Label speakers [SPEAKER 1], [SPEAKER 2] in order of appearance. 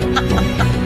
[SPEAKER 1] 哈哈哈哈